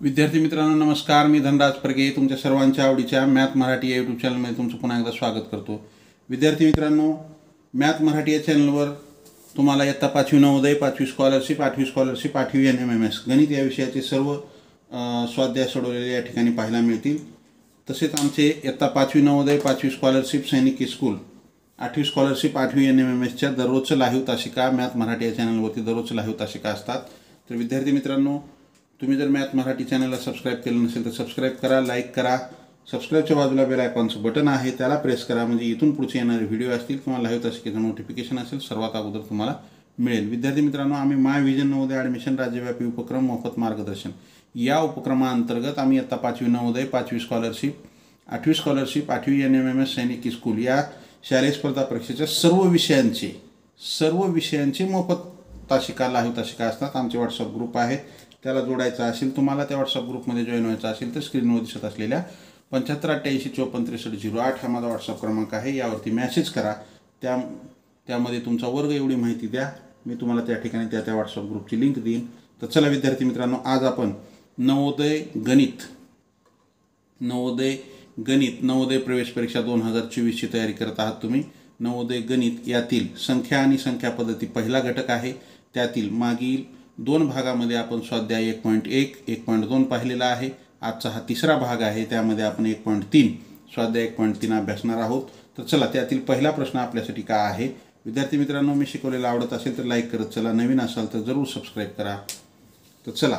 विद्यार्थी मित्रांनो नमस्कार. मी धनराज परगे तुमच्या सर्वांच्या आवडीच्या मॅथ मराठी या यूट्यूब चॅनलमध्ये तुमचं पुन्हा एकदा स्वागत करतो. विद्यार्थी मित्रांनो मॅथ मराठी या चॅनलवर तुम्हाला इयत्ता पाचवी नवोदय पाचवी स्कॉलरशिप आठवी स्कॉलरशिप आठवी एन एम एम एस गणित या विषयाचे सर्व स्वाध्याय सोडवलेले या ठिकाणी पाहायला मिळतील. तसेच आमचे इयत्ता पाचवी नवोदय पाचवी स्कॉलरशिप सैनिकी स्कूल आठवी स्कॉलरशिप आठवी एन एम एम एसच्या दररोजचं लाईव्ह तासिका मॅथ मराठी या चॅनलवरती दररोजचं लाईव्ह तासिका असतात. तर विद्यार्थी मित्रांनो तुम्ही जर मॅथ मराठी चॅनलला सबस्क्राईब केलं नसेल तर सबस्क्राईब करा लाईक करा. सबस्क्राईबच्या बाजूला बेल आयकॉनचं बटन आहे त्याला प्रेस करा. म्हणजे इथून पुढचे येणारे व्हिडिओ असतील किंवा लाईव्ह तासिकेचं नोटिफिकेशन असेल सर्वात अगोदर तुम्हाला मिळेल. विद्यार्थी मित्रांनो आम्ही माय विजन नवोदय ॲडमिशन राज्यव्यापी उपक्रम मोफत मार्गदर्शन. या उपक्रमाअंतर्गत आम्ही आता पाचवी नवोदय पाचवी स्कॉलरशिप आठवी स्कॉलरशिप आठवी एन एम एम एस सैनिक स्कूल या शालेय स्पर्धा परीक्षेच्या सर्व विषयांचे सर्व विषयांचे मोफत तासिका लाईव्ह तासिका असतात. आमचे व्हॉट्सअप ग्रुप आहे. त्याला जोडायचा असेल तुम्हाला त्या व्हॉट्सअप ग्रुपमध्ये जॉईन व्हायचा असेल तर स्क्रीनवर दिसत असलेल्या पंच्याहत्तर अठ्ठ्याऐंशी चोपन्न त्रेसष्ट झिरो आठ हा माझा व्हॉट्सअप क्रमांक आहे. यावरती मॅसेज करा. त्या त्यामध्ये तुमचा वर्ग एवढी माहिती द्या. मी तुम्हाला त्या ठिकाणी त्या त्या व्हॉट्सअप ग्रुपची लिंक देईन. तर चला विद्यार्थी मित्रांनो आज आपण नवोदय गणित नवोदय गणित नवोदय प्रवेश परीक्षा दोन हजार चोवीसची तयारी करत आहात तुम्ही. नवोदय गणित यातील संख्या आणि संख्या पद्धती पहिला घटक आहे. त्यातील मागील दोन भागामध्ये आपण स्वाध्याय एक पॉईंट एक एक पॉईंट दोन पाहिलेला आहे. आजचा हा तिसरा भाग आहे त्यामध्ये आपण एक पॉईंट तीन स्वाध्याय एक पॉईंट तीन अभ्यासणार आहोत. तर चला त्यातील पहिला प्रश्न आपल्यासाठी काय आहे? विद्यार्थी मित्रांनो मी शिकवलेला आवडत असेल तर लाईक करत चला. नवीन असाल तर जरूर सबस्क्राईब करा. तर चला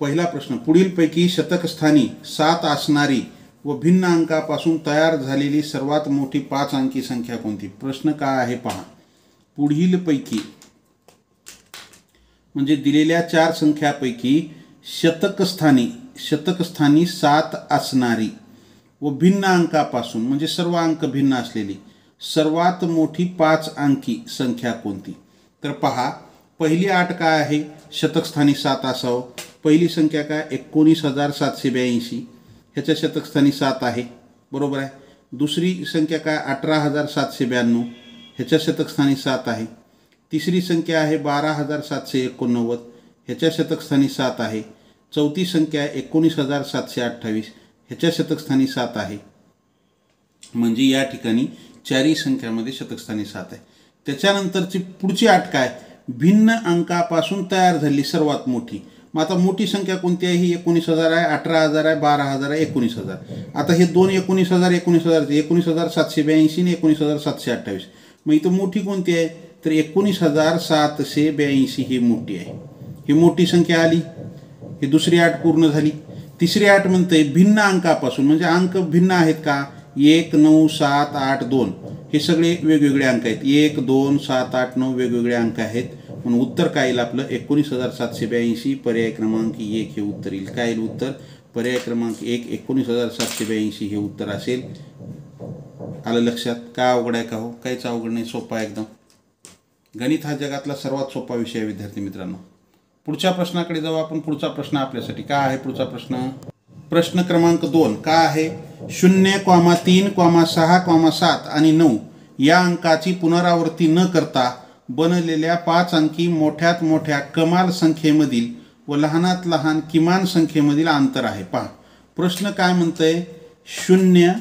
पहिला प्रश्न. पुढीलपैकी शतकस्थानी सात असणारी व भिन्न अंकापासून तयार झालेली सर्वात मोठी पाच अंकी संख्या कोणती? प्रश्न काय आहे पहा. पुढीलपैकी म्हणजे दिलेल्या चार संख्यापैकी शतकस्थानी शतकस्थानी सात असणारी व भिन्न अंकापासून म्हणजे सर्व अंक भिन्न असलेली सर्वात मोठी पाच अंकी संख्या कोणती? तर पहा पहिली आठ काय आहे? शतकस्थानी सात असावं. पहिली संख्या काय? एकोणीस हजार सातशे ब्याऐंशी. ह्याच्या शतकस्थानी सात आहे. बरोबर आहे? दुसरी संख्या काय? अठरा हजार सातशे ब्याण्णव. ह्याच्या शतकस्थानी सात आहे. तिसरी संख्या आहे बारा हजार सातशे एकोणनव्वद. ह्याच्या शतकस्थानी सात आहे. चौथी संख्या एकोणीस हजार सातशे अठ्ठावीस. ह्याच्या शतकस्थानी सात आहे. म्हणजे या ठिकाणी चारही संख्यामध्ये शतकस्थानी सात आहे. त्याच्यानंतरची पुढची आठ काय? भिन्न अंकापासून तयार झालेली सर्वात मोठी. मग आता मोठी संख्या कोणती आहे? ही एकोणीस हजार आहे अठरा हजार आहे बारा हजार आहे एकोणीस हजार. आता हे दोन एकोणीस हजार एकोणीस हजार एकोणीस हजार सातशे ब्याऐंशी आणि एकोणीस हजार सातशे अठ्ठावीस. मग इथं मोठी कोणती आहे? तर एकोणीस हजार सातशे ब्याऐंशी ही मोठी आहे. ही मोठी संख्या आली. ही दुसरी आठ पूर्ण झाली. तिसरी आठ म्हणते भिन्न अंकापासून म्हणजे अंक भिन्न आहेत का? एक नऊ सात आठ दोन. हे सगळे वेगवेगळे अंक आहेत. एक दोन सात आठ नऊ वेगवेगळे अंक आहेत. म्हणून उत्तर काय येईल आपलं? एकोणीस हजार सातशे ब्याऐंशी पर्याय क्रमांक एक हे उत्तर येईल. काय येईल उत्तर? पर्याय क्रमांक एक एकोणीस हजार सातशे ब्याऐंशी हे उत्तर असेल. आलं लक्षात? काय अवघड आहे का हो? काहीच अवघड नाही सोपा एकदम. गणित हा जगातला सर्वात सोपा विषय आहे विद्यार्थी मित्रांनो. पुढच्या प्रश्नाकडे जाऊ आपण. पुढचा प्रश्न आपल्यासाठी काय आहे? पुढचा प्रश्न. प्रश्न क्रमांक दोन. काय आहे? शून्य क्वामा तीन कॉमा सहा कॉमा सात आणि नऊ या अंकाची पुनरावृत्ती न करता बनलेल्या पाच अंकी मोठ्यात मोठ्या कमाल संख्येमधील व लहानात लहान किमान संख्येमधील अंतर आहे. पहा. प्रश्न काय म्हणतंय? शून्य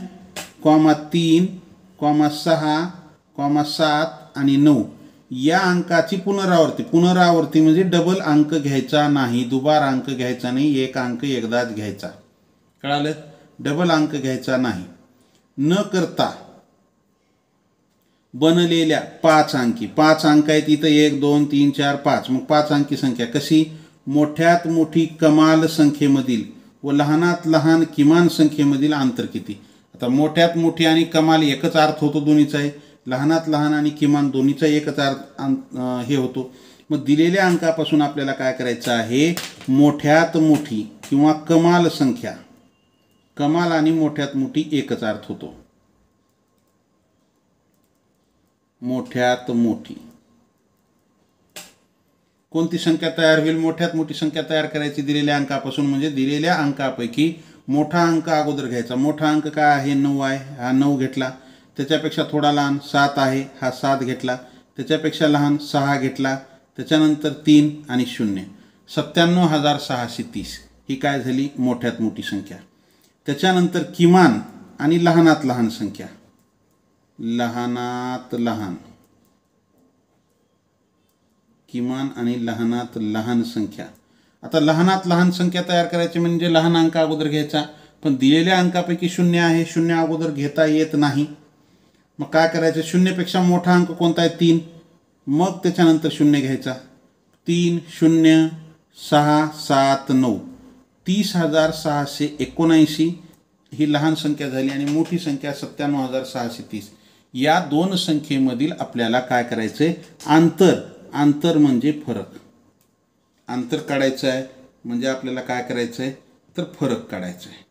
क्वामा तीन कॉमा सहा कॉमा सात आणि नऊ. या अंकाची पुनरावृत्ती. पुनरावृत्ती म्हणजे डबल अंक घ्यायचा नाही दुबार अंक घ्यायचा नाही एक अंक एकदाच घ्यायचा. कळालं? डबल अंक घ्यायचा नाही. न करता बनलेल्या पाच अंकी. पाच अंक आहेत इथं एक दोन तीन चार पाच. मग पाच अंकी संख्या कशी? मोठ्यात मोठी कमाल संख्येमधील व लहानात लहान किमान संख्येमधील अंतर किती? आता मोठ्यात मोठी आणि कमाल एकच अर्थ होतो दोन्हीचा आहे. लहानात लहान आणि किमान दोन्हीचा एकच अर्थ हे होतो. मग दिलेल्या अंकापासून आपल्याला काय करायचं आहे? मोठ्यात मोठी किंवा कमाल संख्या. कमाल आणि मोठ्यात मोठी एकच अर्थ होतो. मोठ्यात मोठी. कोणती संख्या तयार होईल? मोठ्यात मोठी संख्या तयार करायची दिलेल्या अंकापासून? म्हणजे दिलेल्या अंकापैकी मोठा अंक अगोदर घ्यायचा. मोठा अंक काय आहे? नऊ आहे. हा नऊ घेतला. त्याच्यापेक्षा थोडा लहान सात आहे हा सात घेतला. त्याच्यापेक्षा लहान सहा घेतला. त्याच्यानंतर तीन आणि शून्य. सत्त्याण्णव हजार सहाशे तीस. ही काय झाली? मोठ्यात मोठी संख्या. त्याच्यानंतर किमान आणि लहानात लहान संख्या. लहानात लहान. किमान आणि लहानात लहान संख्या. आता लहानात लहान संख्या तयार करायची म्हणजे लहान अंक अगोदर घ्यायचा. पण दिलेल्या अंकापैकी शून्य आहे. शून्य अगोदर घेता येत नाही. मग काय करायचं? शून्यपेक्षा मोठा अंक कोणता आहे? तीन. मग त्याच्यानंतर शून्य घ्यायचा. तीन शून्य सहा सात नऊ. तीस हजार सहाशे एकोणऐंशी ही लहान संख्या झाली आणि मोठी संख्या सत्त्याण्णव हजार सहाशे तीस. या दोन संख्येमधील आपल्याला काय करायचं आहे अंतर. अंतर म्हणजे फरक. अंतर काढायचं आहे म्हणजे आपल्याला काय करायचं आहे तर फरक काढायचा आहे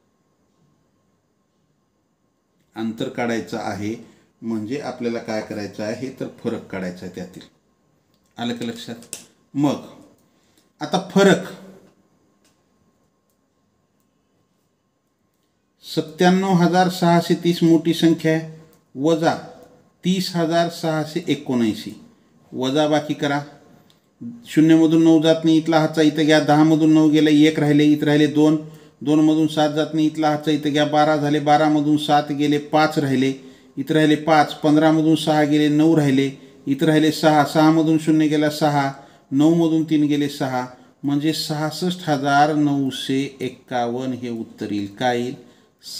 अंतर काढायचं आहे. म्हणजे आपल्याला काय करायचं आहे तर फरक काढायचा आहे त्यातील. आलं का लक्षात? मग आता फरक. सत्त्याण्णव हजार सहाशे तीस मोठी संख्या आहे. वजा तीस हजार सहाशे एकोणऐंशी. वजा बाकी करा. शून्यमधून नऊ जात नाही इथला हातचा इथं घ्या. दहामधून नऊ गेले एक राहिले इथं राहिले दोन. दोनमधून सात जात नाही इथला हातचा इथं घ्या. बारा झाले बारामधून सात गेले पाच राहिले. इथं राहिले पाच पंधरामधून सहा गेले नऊ राहिले. इथं राहिले सहा सहामधून शून्य गेला सहा नऊमधून तीन गेले सहा. म्हणजे सहासष्ट हजार नऊशे एक्कावन्न हे उत्तर येईल. काय येईल?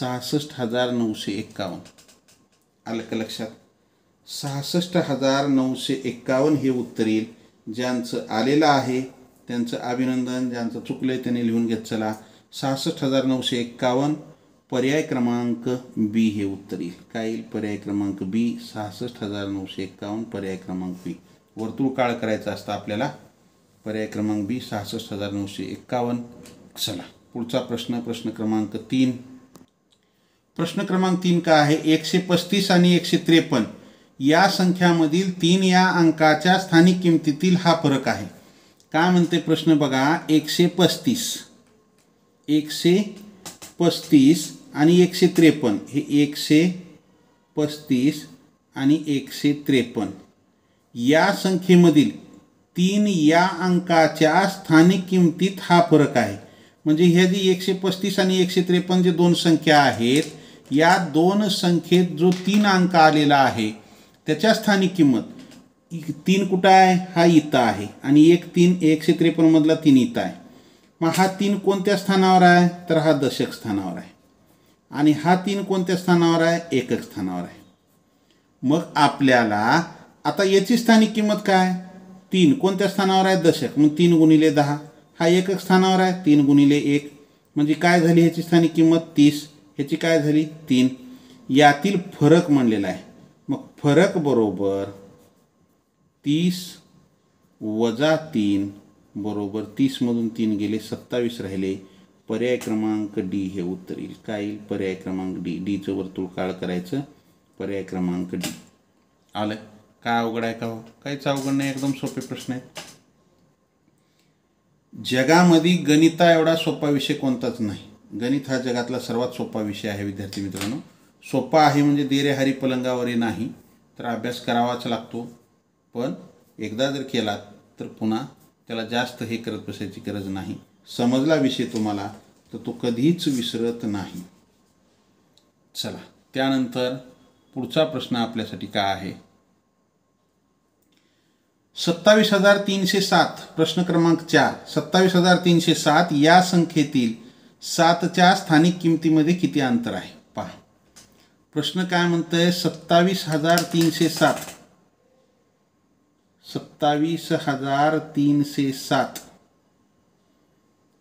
सहासष्ट हजार नऊशे एक्कावन्न. आलं का लक्षात? सहासष्ट हजार नऊशे एक्कावन्न हे उत्तर येईल. ज्यांचं आलेलं आहे त्यांचं अभिनंदन ज्यांचं चुकलं आहे त्यांनी लिहून घेत चला. सहासष्ट हजार नऊशे एक्कावन्न पर्याय क्रमांक बी हे उत्तर. येईल काय येईल? पर्याय क्रमांक बी सहासष्ट हजार नऊशे एक्कावन्न पर्याय क्रमांक बी. वर्तुळ काळ करायचा असतं आपल्याला पर्याय क्रमांक बी सहासष्ट हजार नऊशे एक्कावन्न चला पुढचा प्रश्न प्रश्न क्रमांक तीन. प्रश्न क्रमांक तीन का आहे? एकशे पस्तीस आणि एकशे त्रेपन्न. या संख्यामधील तीन या अंकाच्या स्थानिक किमतीतील हा फरक आहे. काय म्हणते प्रश्न बघा? एकशे पस्तीस. एकशे पस्तीस आणि एकशे त्रेपन्न. हे एकशे पस्तीस आणि एकशे त्रेपन्न. या संख्येमधील तीन या अंकाच्या स्थानिक किमतीत हा फरक आहे. म्हणजे ह्या जी एकशे पस्तीस आणि एकशे त्रेपन्न जे दोन संख्या आहेत या दोन संख्येत जो तीन अंक आलेला आहे त्याच्या स्थानिक किंमत तीन कुठं आहे? हा इथं आहे. आणि एक तीन एकशे त्रेपन्नमधला तीन इथं आहे. मग हा तीन कोणत्या स्थानावर आहे? तर हा दशक स्थानावर आहे. आणि हा तीन कोणत्या स्थानावर आहे? एकक स्थानावर आहे. मग आपल्याला आता याची स्थानिक किंमत काय? तीन कोणत्या स्थानावर आहे? दशक. मग तीन गुणिले दहा. हा एकक स्थानावर आहे. तीन गुणिले एक. म्हणजे काय झाली ह्याची स्थानिक किंमत? तीस. ह्याची काय झाली? तीन. यातील फरक म्हणलेला आहे. मग फरक बरोबर तीस वजा तीन बरोबर तीसमधून तीन गेले सत्तावीस राहिले. पर्याय क्रमांक डी हे उत्तर येईल. काय येईल? पर्याय क्रमांक डी डीचं वर्तुळ काळ करायचं. पर्याय क्रमांक डी आलं काय अवघड आहे का हो? काहीच अवघड नाही. एकदम सोपे प्रश्न आहेत. जगामध्ये गणिता एवढा सोपा विषय कोणताच नाही. गणित हा जगातला सर्वात सोपा विषय आहे विद्यार्थी मित्रांनो. सोपा आहे म्हणजे देरे हरी पलंगावरही नाही तर अभ्यास करावाच लागतो. पण एकदा जर केला तर पुन्हा त्याला जास्त हे करत बसायची गरज नाही. समजला विषय तुम्हाला तर तो कधीच विसरत नाही. चला त्यानंतर पुढचा प्रश्न आपल्यासाठी काय आहे? सत्तावीस हजार तीनशे सात प्रश्न क्रमांक चार. सत्तावीस हजार तीनशे सात या संख्येतील सातच्या स्थानिक किमतीमध्ये किती अंतर आहे? पहा. प्रश्न काय म्हणतोय? सत्तावीस हजार तीनशे सात. सत्तावीस हजार तीनशे सात.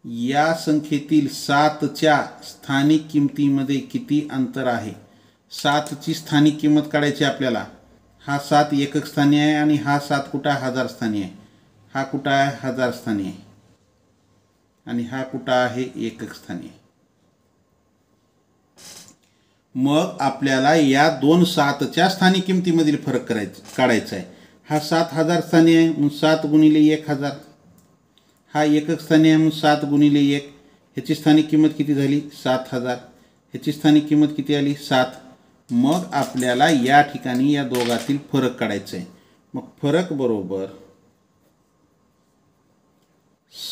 या संख्येतील सातच्या स्थानिक किमतीमध्ये किती अंतर आहे? सातची स्थानिक किंमत काढायची आपल्याला. हा सात एकक स्थानी आहे आणि हा सात कुठं आहे? हजार स्थानी आहे. हा कुठं आहे? हजार स्थानी आहे. आणि हा कुठं आहे? एकक स्थानी आहे. मग आपल्याला या दोन सातच्या स्थानिक किमतीमधील फरक करायचा काढायचा आहे. हा सात हजार स्थानी आहे. मग सात गुणिले एक हजार. हा एकक स्थानी आहे म्हणून सात गुणिले एक. ह्याची स्थानिक किंमत किती झाली? सात हजार. ह्याची स्थानिक किंमत किती आली? सात. मग आपल्याला या ठिकाणी या दोघातील फरक काढायचा आहे मग फरक बरोबर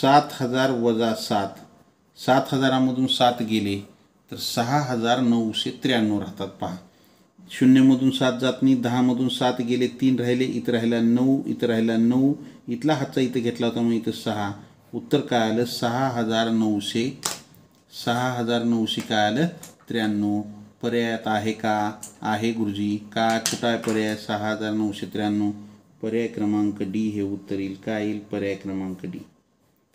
सात हजार वजा सात. सात हजारामधून सात गेले तर सहा हजार नऊशे त्र्याण्णव राहतात पहा. शून्यमधून सात जात नाही. दहामधून सात गेले तीन राहिले इथं राहिला नऊ इथं राहिला नऊ. इथला हातचा इथं घेतला होता मग इथं सहा. उत्तर काय आलं सहा हजार नऊशे सहा हजार नऊशे काय आलं त्र्याण्णव. पर्यायात आहे का? आहे गुरुजी. का कुठं आहे पर्याय? सहा हजार नऊशे त्र्याण्णव. पर्याय क्रमांक डी हे उत्तर येईल. काय येईल? पर्याय क्रमांक डी.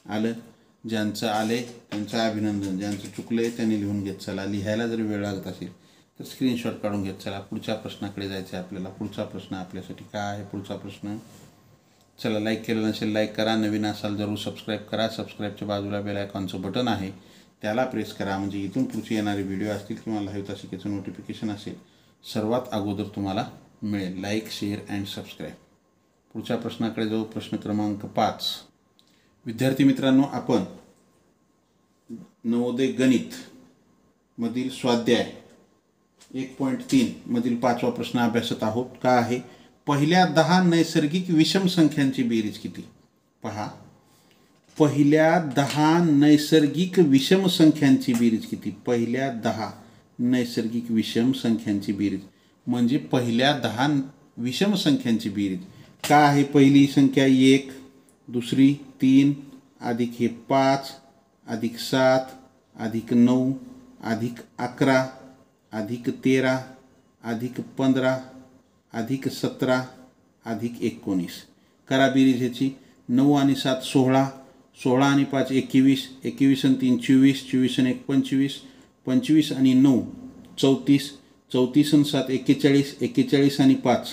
आलं? ज्यांचं आले त्यांचं अभिनंदन. ज्यांचं चुकलं आहे त्यांनी लिहून घेत चला. लिहायला जर वेळ लागत असेल तर स्क्रीनशॉट काढून घेत चला. पुढच्या प्रश्नाकडे जायचं आहे आपल्याला. पुढचा प्रश्न आपल्यासाठी काय आहे? पुढचा प्रश्न? चला लाईक केलं नसेल लाईक करा. नवीन असाल जरूर सबस्क्राईब करा. सबस्क्राईबच्या बाजूला बेल आयकॉनचं बटन आहे. त्याला प्रेस करा. म्हणजे इथून पुढचे येणारे व्हिडिओ असतील किंवा लाईव्ह तासिकेचं नोटिफिकेशन असेल सर्वात अगोदर तुम्हाला मिळेल. लाईक शेअर अँड सबस्क्राईब पुढच्या प्रश्नाकडे जाऊ. प्रश्न क्रमांक पाच. विद्यार्थी मित्रांनो आपण नवोदय गणित मधील स्वाध्याय एक पॉईंट तीनमधील पाचवा प्रश्न अभ्यासत आहोत. का आहे? पहिल्या दहा नैसर्गिक विषम संख्यांची बेरीज किती? पहा. पहिल्या दहा नैसर्गिक विषम संख्यांची बेरीज किती? पहिल्या दहा नैसर्गिक विषम संख्यांची बेरीज. म्हणजे पहिल्या दहा विषम संख्यांची बेरीज. का आहे पहिली संख्या? एक. दुसरी तीन. अधिक हे पाच. अधिक सात. अधिक नऊ. अधिक अकरा. अधिक तेरा. अधिक पंधरा. अधिक सतरा अधिक एकोणीस. करा बेरीज ह्याची नऊ आणि सात सोळा सोळा आणि पाच एकवीस एकवीस आणि तीन चोवीस चोवीस आणि एक पंचवीस पंचवीस आणि नऊ चौतीस चौतीस आणि सात एक्केचाळीस एक्केचाळीस आणि पाच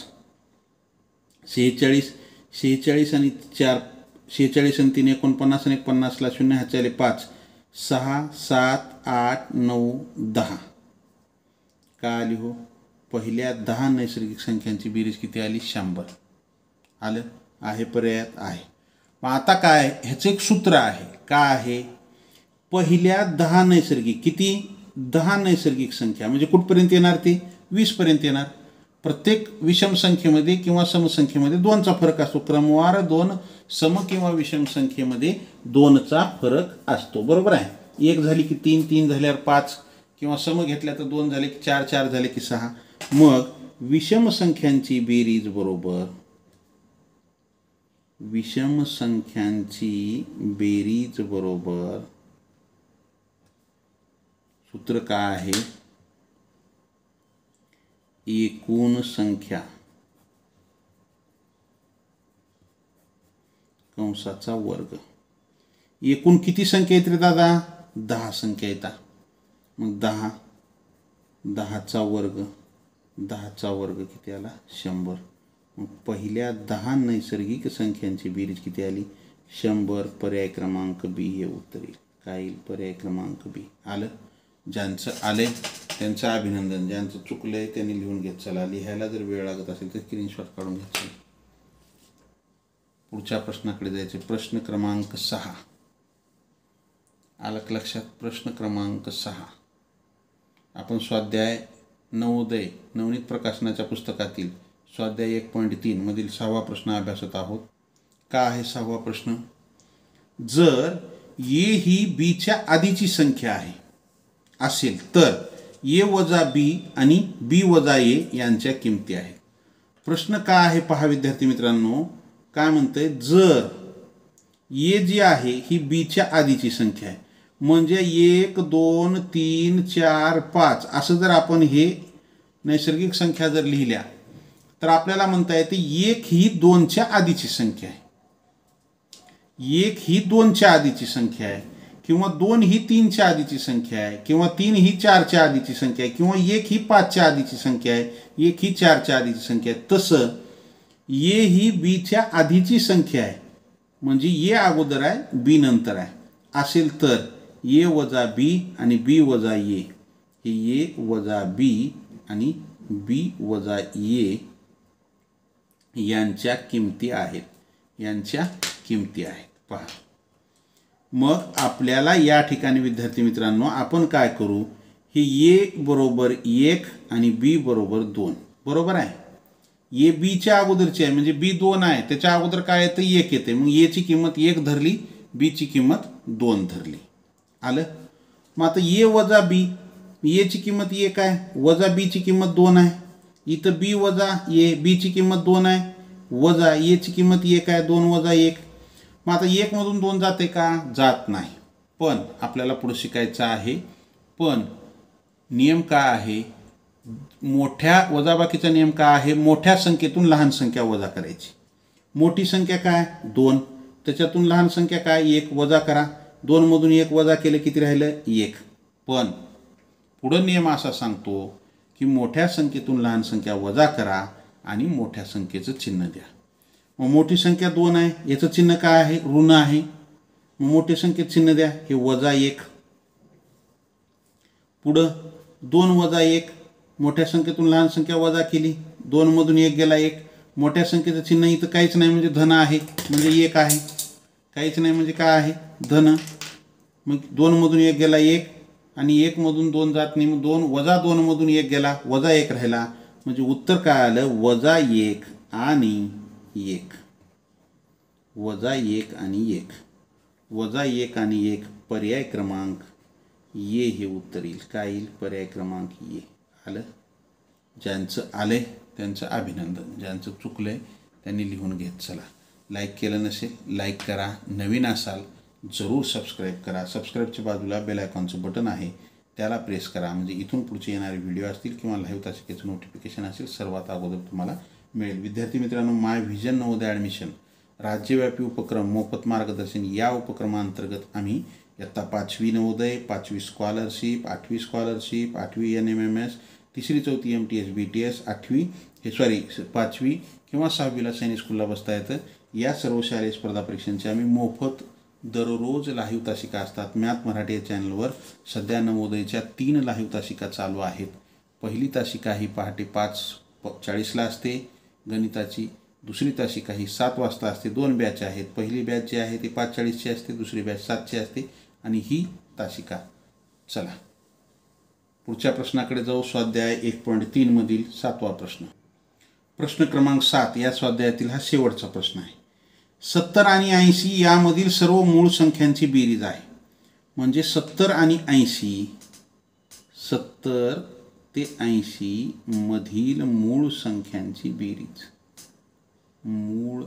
शेहेचाळीस शेहेचाळीस आणि चार शेहेचाळीस आणि तीन एकोणपन्नास आणि एक पन्नासला शून्य हाचाले पाच सहा सात आठ नऊ दहा. का आली हो? पहिल्या दहा नैसर्गिक संख्यांची बेरीज किती आली? शंभर. आलं? आहे पर्यायात आहे. मग आता काय? ह्याचं एक सूत्र आहे. का आहे? पहिल्या दहा नैसर्गिक किती? दहा नैसर्गिक संख्या. म्हणजे कुठपर्यंत येणार ते? वीसपर्यंत येणार. प्रत्येक विषम संख्येमध्ये किंवा समसंख्येमध्ये दोनचा फरक असतो. क्रमवार दोन सम किंवा विषम संख्येमध्ये दोनचा फरक असतो. बरोबर आहे? एक झाली की तीन तीन झाल्यावर पाच. किंवा सम घेतल्या तर दोन झाले की चार चार झाले की सहा. मग विषम संख्यांची बेरीज बरोबर विषम संख्यांची बेरीज बरोबर सूत्र काय आहे? एकूण संख्या. कंसाचा वर्ग. एकूण किती संख्या येत रे दादा? दहा संख्या येतात मग दहा. दहाचा वर्ग. दहाचा वर्ग किती आला? शंभर. मग पहिल्या दहा नैसर्गिक संख्यांची बेरीज किती आली? शंभर. पर्याय क्रमांक बी हे उत्तर येईल. काय येईल? पर्याय क्रमांक बी. आलं? ज्यांचं आले त्यांचं अभिनंदन. ज्यांचं चुकलं आहे त्यांनी लिहून घेत चला. लिहायला जर वेळ लागत असेल तर स्क्रीनशॉट काढून घ्यायचं पुढच्या प्रश्नाकडे जायचे प्रश्न क्रमांक सहा. आलं लक्षात? प्रश्न क्रमांक सहा. आपण स्वाध्याय नवोदय नवनीत प्रकाशनाच्या पुस्तकातील स्वाध्याय एक पॉईंट तीनमधील सहावा प्रश्न अभ्यासत आहोत. का आहे सहावा प्रश्न? जर ये ही बीच्या आधीची संख्या आहे असेल तर ए वजा बी आणि बी वजा ए यांच्या किमती आहेत. प्रश्न का आहे पहा विद्यार्थी मित्रांनो. काय म्हणतंय? जर ए जी आहे ही बीच्या आधीची संख्या आहे. म्हणजे एक दोन तीन चार पाच. असं जर आपण हे नैसर्गिक संख्या जर लिहिल्या तर आपल्याला म्हणता येते एक ही दोनच्या आधीची संख्या आहे. एक ही दोनच्या आधीची संख्या आहे. किंवा दोन ही तीनच्या आधीची संख्या आहे. किंवा तीन ही चारच्या आधीची संख्या आहे. किंवा एक ही पाचच्या आधीची संख्या आहे. एक ही चारच्या आधीची संख्या आहे. तसं ये ही बीच्या आधीची संख्या आहे. म्हणजे ये अगोदर आहे बी नंतर आहे. असेल तर ए वजा बी आणि बी वजा ए. हे ए वजा बी आणि बी वजा ए यांच्या किमती आहेत. यांच्या किमती आहेत. पहा. मग आपल्याला या ठिकाणी विद्यार्थी मित्रांनो आपण काय करू? हे ए बरोबर एक आणि बी बरोबर दोन. बरोबर आहे? ए बीच्या अगोदरची आहे म्हणजे बी दोन आहे. त्याच्या अगोदर काय येतं? एक येते. मग एची किंमत एक धरली बीची किंमत दोन धरली. आलं? मग आता ए वजा बी एची किंमत एक आहे वजा बीची किंमत दोन आहे. इथं बी वजा ए बीची किंमत दोन आहे. वजा एची किंमत एक आहे दोन वजा एक. मग आता एकमधून दोन जाते का? जात नाही. पण आपल्याला पुढं शिकायचं आहे. पण नियम काय आहे? मोठ्या वजाबाकीचा नियम काय आहे? मोठ्या संख्येतून लहान संख्या वजा करायची. मोठी संख्या काय? दोन. त्याच्यातून लहान संख्या काय? एक वजा करा. दोनमधून एक वजा केलं किती राहिलं? एक. पण पुढं नियम असा सांगतो की मोठ्या संख्येतून लहान संख्या वजा करा आणि मोठ्या संख्येचं चिन्ह द्या. मग मोठी संख्या दोन आहे याचं चिन्ह काय आहे? ऋण आहे. मग मोठे संख्येत चिन्ह द्या हे वजा एक. पुढं दोन वजा एक मोठ्या संख्येतून लहान संख्या वजा केली दोनमधून एक गेला एक. मोठ्या संख्येचं चिन्ह इथं काहीच नाही म्हणजे धन आहे म्हणजे एक आहे. काहीच नाही म्हणजे काय आहे? धन. मग दोनमधून एक गेला एक आणि एकमधून दोन जात नाही. मग दोन वजा दोनमधून एक गेला वजा एक राहिला. म्हणजे उत्तर काय आलं? वजा एक आणि एक. वजा एक आणि एक. वजा एक आणि एक पर्याय क्रमांक ये हे उत्तर येईल. काय येईल? पर्याय क्रमांक ये आलं? ज्यांचं आले त्यांचं अभिनंदन. ज्यांचं चुकलं आहे त्यांनी लिहून घेत चला. लाईक केलं नसेल लाईक करा. नवीन असाल जरूर सबस्क्राईब करा. सबस्क्राईबच्या बाजूला बेल आयकॉनचं बटन आहे. त्याला प्रेस करा. म्हणजे इथून पुढचे येणारे व्हिडिओ असतील किंवा लाईव्ह तासिकेचं नोटिफिकेशन असेल सर्वात अगोदर तुम्हाला मिळेल. विद्यार्थी मित्रांनो माय व्हिजन नवोदय ॲडमिशन राज्यव्यापी उपक्रम मोफत मार्गदर्शन. या उपक्रमांतर्गत आम्ही इयत्ता पाचवी नवोदय पाचवी स्कॉलरशिप आठवी स्कॉलरशिप आठवी एन एम एम एस तिसरी चौथी M T S B T S आठवी हे सॉरी पाचवी किंवा सहावीला सैनिक स्कूलला बसता येतं. या सर्व शालेय स्पर्धा परीक्षांचे आम्ही मोफत दररोज लाईव्ह तासिका असतात. मॅथ मराठी या चॅनलवर सध्या नवोदयच्या तीन लाईव्ह तासिका चालू आहेत. पहिली तासिका ही पहाटे पाच प चाळीसला असते. गणिताची दुसरी तासिका ही सात वाजता असते. दोन बॅच आहेत. पहिली बॅच जी आहे ती पाच चाळीसची असते. दुसरी बॅच सातची असते. आणि ही तासिका. चला. पुढच्या प्रश्नाकडे जाऊ. स्वाध्याय एक पॉईंट तीनमधील सातवा प्रश्न. प्रश्न क्रमांक सात या स्वाध्यायातील हा शेवटचा प्रश्न आहे. सत्तर आणि ऐंशी यामधील सर्व मूळ संख्यांची बेरीज आहे. म्हणजे सत्तर आणि ऐंशी सत्तर ते ऐंशी मधील मूळ संख्यांची बेरीज. मूळ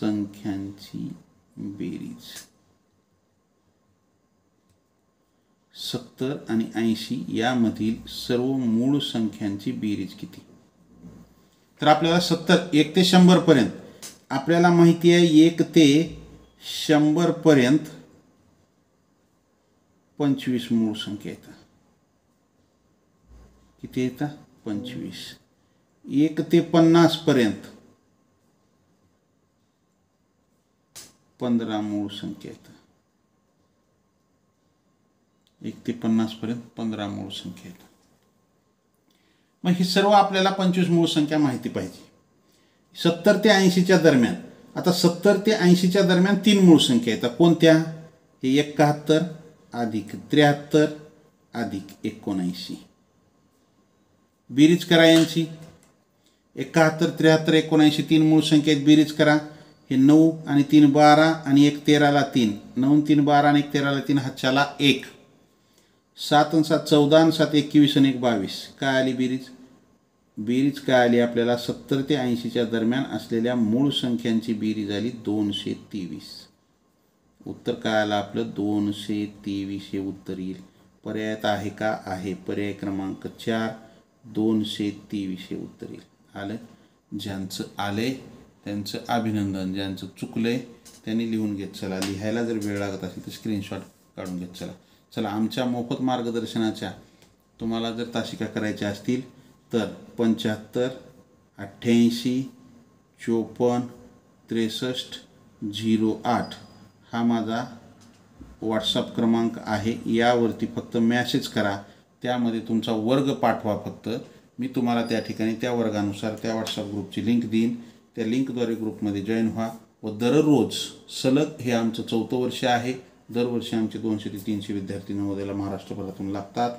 संख्यांची बेरीज. सत्तर आणि ऐंशी यामधील सर्व मूळ संख्यांची बेरीज किती? तर आपल्याला सत्तर एक ते शंभरपर्यंत आपल्याला माहिती आहे एक ते शंभरपर्यंत पंचवीस मूळ संख्या येतात. किती येतात? पंचवीस. एक ते पन्नासपर्यंत पंधरा मूळ संख्या येतात. एक ते पन्नासपर्यंत पंधरा मूळ संख्या येतात. मग ही सर्व आपल्याला पंचवीस मूळ संख्या माहिती पाहिजे. सत्तर ते ऐंशीच्या दरम्यान. आता सत्तर ते ऐंशीच्या दरम्यान तीन मूळ संख्या येतात. कोणत्या? हे एकाहत्तर अधिक त्र्याहत्तर अधिक एकोणऐंशी. बेरीज करा यांची. एकाहत्तर त्र्याहत्तर एकोणऐंशी तीन मूळ संख्येत बेरीज करा. हे नऊ आणि तीन बारा आणि एक तेराला तीन. नऊ तीन बारा आणि एक तेराला तीन. हातच्याला एक. सात आणि सात चौदा आणि सात एकवीस आणि एक बावीस. काय आली बेरीज? बेरीज काय आली? आपल्याला सत्तर ते ऐंशीच्या दरम्यान असलेल्या मूळ संख्यांची बेरीज आली दोनशे तेवीस. उत्तर काय आलं आपलं? दोनशे तेवीस हे उत्तर येईल. पर्यायात आहे का? आहे. पर्याय क्रमांक चार दोनशे तेवीस हे उत्तर येईल. आलं? ज्यांचं आले त्यांचं अभिनंदन. ज्यांचं चुकलं आहे त्यांनी लिहून घेत चला. लिहायला जर वेळ लागत असेल तर स्क्रीनशॉट काढून घेत चला. चला आमच्या मोफत मार्गदर्शनाच्या तुम्हाला जर तासिका करायच्या असतील तर पंच्याहत्तर अठ्ठ्याऐंशी चोपन्न त्रेसष्ट झिरो आठ हा माझा व्हॉट्सअप क्रमांक आहे. यावरती फक्त मॅसेज करा. त्यामध्ये तुमचा वर्ग पाठवा फक्त. मी तुम्हाला त्या ठिकाणी त्या वर्गानुसार त्या व्हॉट्सअप ग्रुपची लिंक देईन. त्या लिंकद्वारे ग्रुपमध्ये जॉईन व्हा व दररोज सलग हे आमचं चौथं वर्ष आहे. दरवर्षी आमचे दोनशे ते तीनशे विद्यार्थी नवोदयाला महाराष्ट्रभरातून लागतात.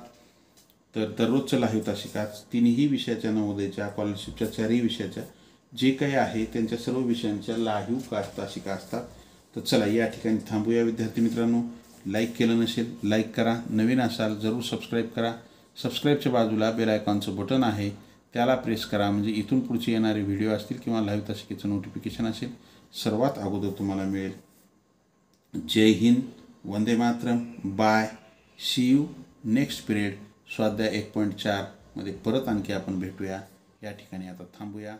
तर दररोजचं लाईव्ह तासिकाच तिन्ही विषयाच्या नवोदयाच्या स्कॉलरशिपच्या चारही विषयाच्या जे काही आहे त्यांच्या सर्व विषयांच्या लाईव्ह का तासिका असतात. तर चला या ठिकाणी थांबूया विद्यार्थी मित्रांनो. लाईक केलं नसेल लाईक करा. नवीन असाल जरूर सबस्क्राईब करा. सबस्क्राईबच्या बाजूला बेल आयकॉनचं बटन आहे. त्याला प्रेस करा. म्हणजे इथून पुढचे येणारे व्हिडिओ असतील किंवा लाईव्ह तासिकेचं नोटिफिकेशन असेल सर्वात अगोदर तुम्हाला मिळेल. जय हिंद. वंदे Mataram bye see you next period स्वाध्याय एक पॉईंट चारमध्ये परत आणखी आपण भेटूया. या ठिकाणी आता थांबूया.